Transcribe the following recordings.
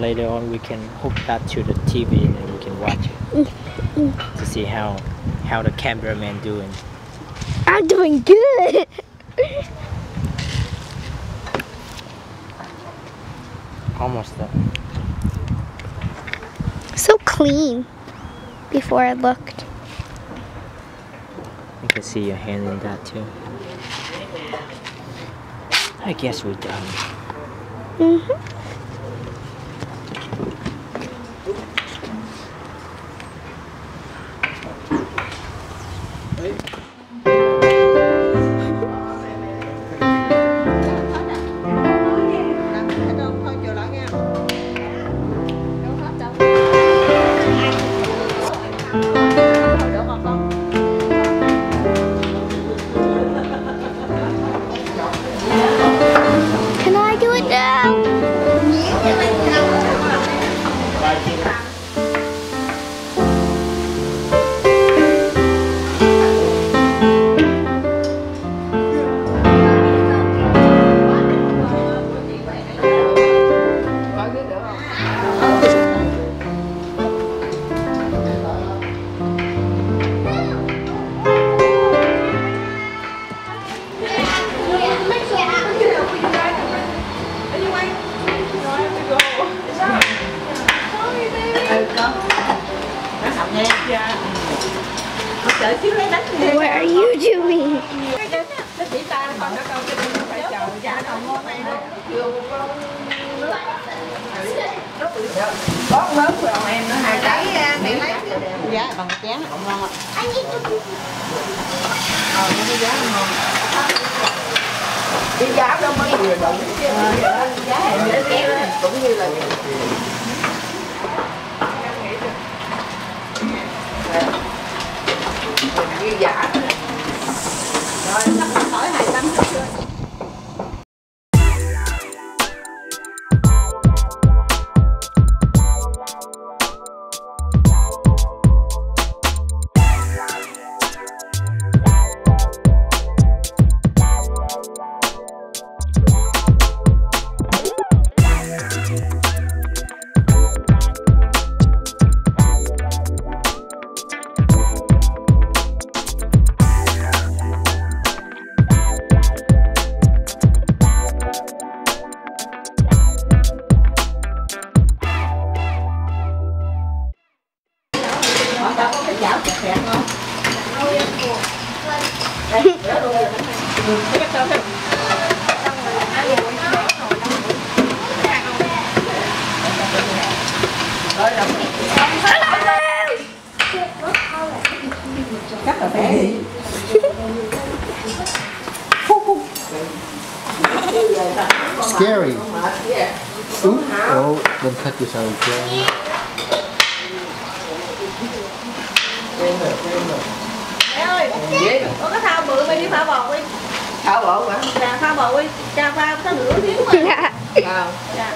then later on we can hook that to the TV and we can watch it to see how how the cameraman doing. I'm doing good. Almost done. So clean. Before I looked. You can see your hand in that too. I guess we're done. hmm em nó hai trái mẹ lấy giá bằng chén ngon ờ nó cái giá ngon. Cái giá đó mới vừa đủ. Chứ giá hàng dễ kéo cũng như là như giả rồi sắp hỏi hai tấm có cái chảo kẹt kẹt không? Đây, rửa luôn rồi. Ừ, cái tao thích. Rồi, rồi. Chắc là phải Scary. mệt vậy. Ooh. Oh, don't cut yourself. Okay? Mẹ ơi Dễ. có thao bự mày đi pha bột đi Thảo bộ hả? dạ pha bột đi cha pha có nửa tiếng mà Ờ. dạ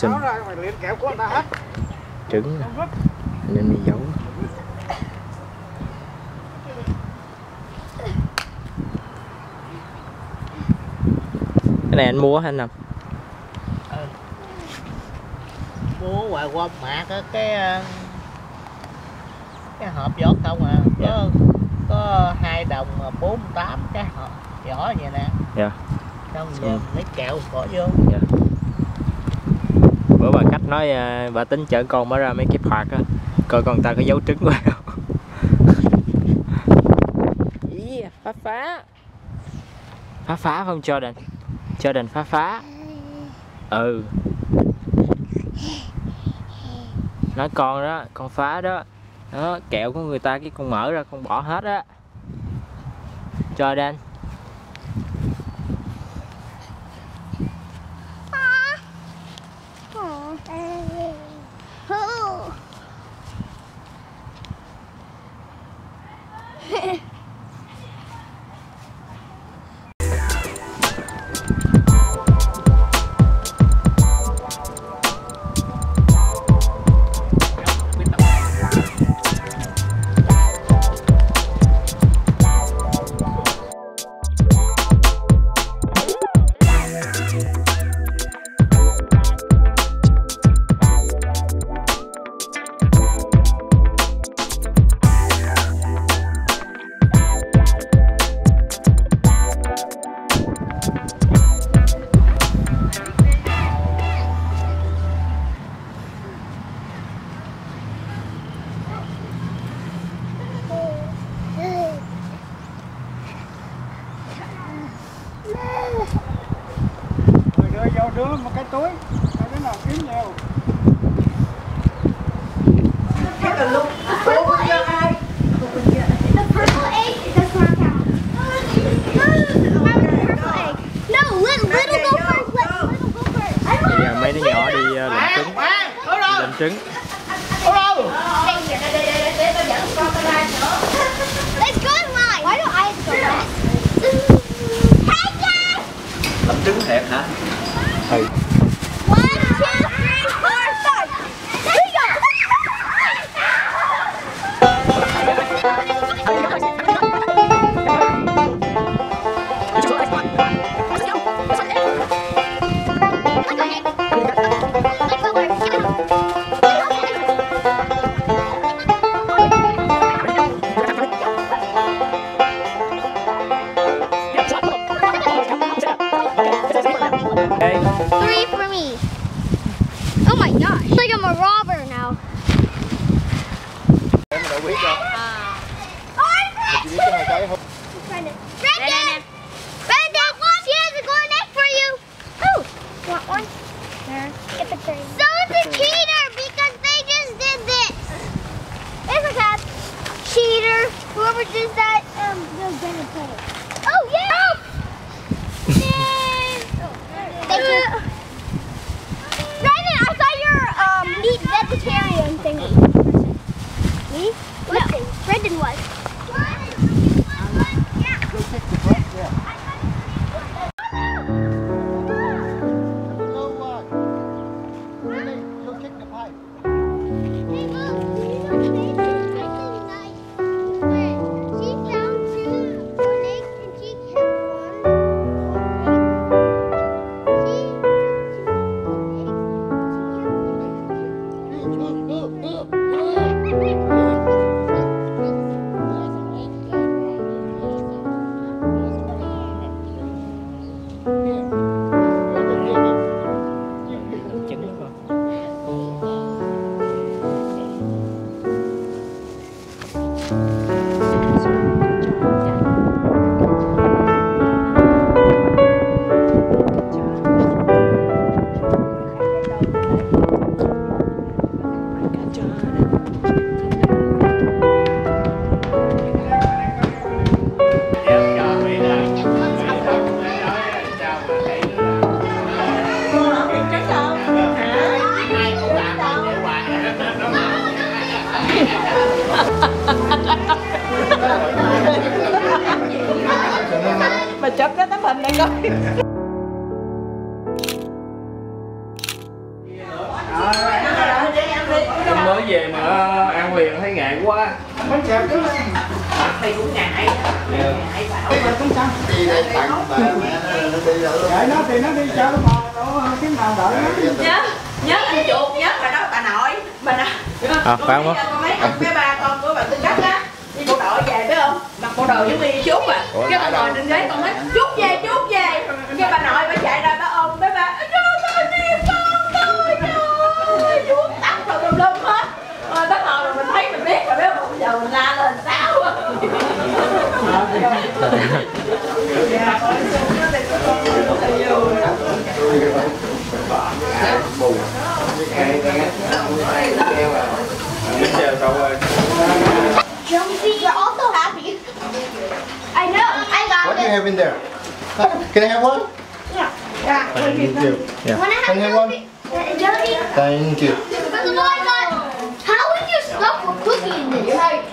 sinh trứng nên đi giấu cái này anh mua hả anh Năm? mua ngoài qua mạc á cái ờ, cái hộp vỏ không à có Dạ. có hai đồng mà bốn tám cái hộp vỏ vậy nè Dạ. xong Ừ. giờ lấy kẹo bỏ vô khách nói à, bà tính chở con mới ra mấy cái park á. Coi con ta có dấu trứng không yeah, phá phá. Phá phá không Jordan? Jordan phá phá. Ừ. Nói con đó con phá đó. Đó kẹo của người ta cái con mở ra con bỏ hết á. Jordan. Oh. Đưa một cái túi Rồi đứa nào kiếm nhiều The purple egg does not count. Purple egg. No, little, little go first. Let, little go first. Bây giờ mấy đứa nhỏ đi uh, lượm trứng đi lượm trứng Let's go in line. Why do I have to go last? Hey guys! lượm trứng thiệt hả ừ One, There. Get the green. So it's a cheater because they just did this. It's a cat. Cheater. Whoever does that, um, they'll get a play. Oh, yeah! Yay! Thank you. Brendan, I saw your um, meat vegetarian thingy. Me? No, Brendan was. Mà chụp cái tấm hình này coi. Em mới về mà ăn liền thấy ngại quá. Bánh xẹp chứ Mày cũng ngại. Ngại bảo Đi đây tặng bà mẹ nó nó đi rồi luôn. Vậy nó thì nó đi chơi mà Đâu kiếm nào đợi nó. Nhớ Nhớ anh chuột Nhớ bà đó bà nội. Bà nội à phải không? Con của bà tính đồ giống như chút à. Cái bà ngồi trên ghế con nói chút về chút về. Cái bà nội bà chạy ra bà ôm bé bà trời ơi đi con tôi trời ơi chút tắt rồi tùm lum hết. Rồi đầu rồi mình thấy mình biết rồi bé bây giờ mình la lên sao? Jonesy, you're also have in there? Can I have one? Yeah. Thank you. Wanna have Can I have one? Jonesy? Uh, Thank you. First of all, got. How would you stuff a cookie in this? Like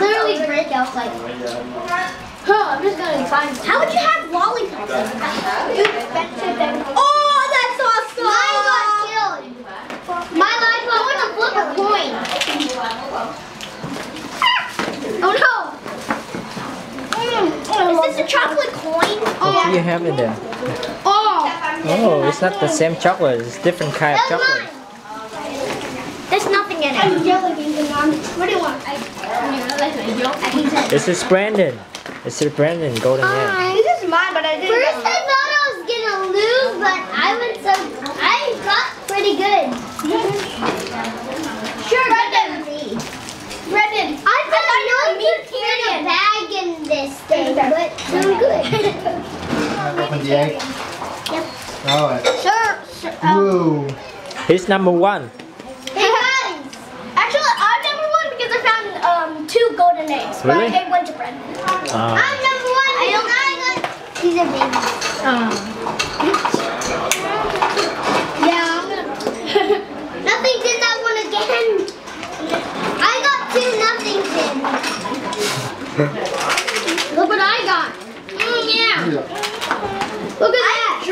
literally break out like. Huh, I'm just gonna find. How would you have lollipops? in it? Oh, that's awesome! Mine got killed. My lollipop went to flip a coin. Oh no! Mm, Is this a chocolate coin? What do you have in there? Oh, Oh, it's not the same chocolate. It's different kind of chocolate. mine. There's nothing in it. I'm jelly beans and mom. What do you want? I, I think that. This is Brandon. This is Brandon Golden ah, Hand. This is mine, but I didn't. First, I thought I was gonna lose, but I was so. I got pretty good. Sure, Brendan. Brendan, I thought I know you put a bag in this thing, but I'm good. Open the egg. Yep. Alright. sure. sure um, Whoa. He's number one. hey guys. Actually, I'm number one because I found um, two golden eggs, but Really? I gave one to Brendan. Uh, I'm number one. I don't. I got. These are babies. Yeah, I'm gonna. Nothing did that one again. I got two nothing in. Look what I got. Mm, yeah. Look at that.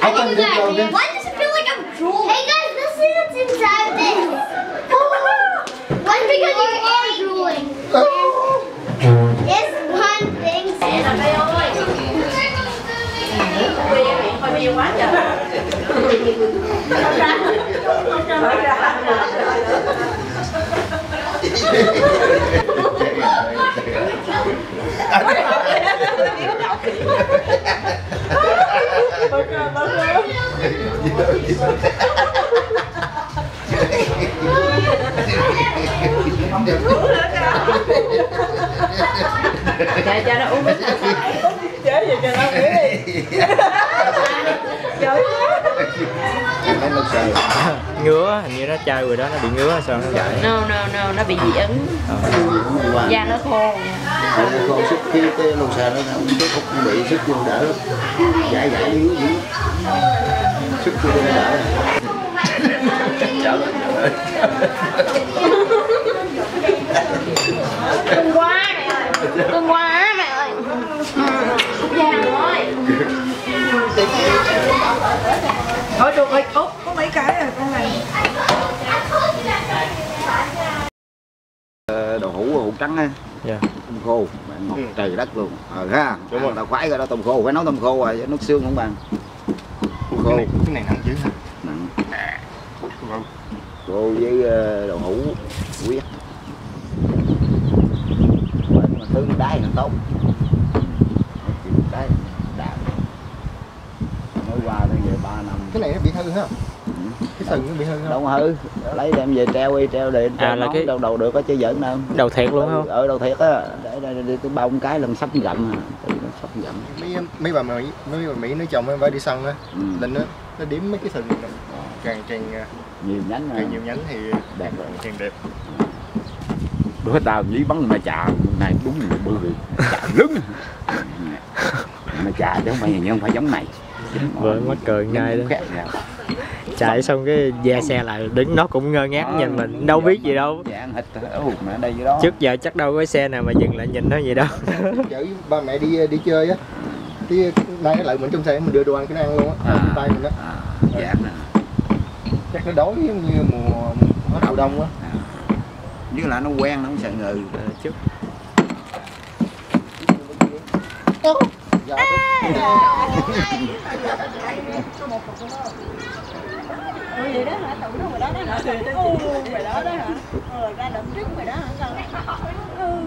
I look at that. Logan. Why does it feel like I'm drooling? Hey guys, let's see what's inside this. Why? Because you are drooling. This one thing says. thôi Dạ cho nó uống nước. Vậy cho nó uống đi. Trời ngứa hình như nó chơi rồi đó nó bị ngứa sao nó gãy. No no no nó bị dị ứng. Da nó khô con sức khi cái lồng xà nó không bị sức vô đỡ giải giải dữ dữ sức vô nó đỡ Cưng quá mẹ ơi. Cưng quá mẹ ơi. Dạ rồi. Thôi được rồi Út có mấy cái rồi con này. Ờ, đậu hũ hũ trắng á. Dạ. tôm khô bạn ngọt trời đất luôn. Ờ ha đúng rồi. tao khoái cái đó tôm khô phải nấu tôm khô rồi nước xương không bằng. Tôm khô. Cái này, cái này nặng dữ hả? nặng. Khô. Với ờ, đậu hũ huyết. Mà thứ đáy nó tốt 3 năm. Cái này nó bị hư hả cái sừng nó bị hư không? đâu mà hư. Lấy đem về treo đi treo điện treo à, là cái đầu đầu được có chơi giỡn đâu. đầu thiệt luôn không? Ở đầu thiệt á. Để đây đi tôi bông cái lần sắp gặm à. Sắp gặm. Mấy mấy bà mỹ mấy bà mỹ nói chồng em phải đi săn á. Ừ. Lên nó nó điểm mấy cái sừng càng càng à, nhiều nhánh à. càng nhiều nhánh thì đẹp rồi. càng đẹp. Bữa tao nghĩ bắn mà chà. Này đúng là bự chà lớn mà chà chứ không phải như không phải giống này Vợ mắc cười ngay đó. Chạy xong cái ve xe lại đứng nó cũng ngơ ngác nhìn mình đâu biết gì đâu. dạ đó. Trước giờ chắc đâu có xe nào mà dừng lại nhìn nó gì đâu. Chở ba mẹ đi đi chơi á. Cái nay lại mình trong xe mình đưa đồ ăn cái nó ăn luôn á. À. tay mình á à, dạ. Nè chắc nó đói như mùa mùa đông á. Như là nó quen nó không sợ ngừ. Trước Ừ vậy đó hả? Tụi nó mày đó đó hả? Ừ đó đó hả? Ừ ra đậm trước mày đó hả? Ừ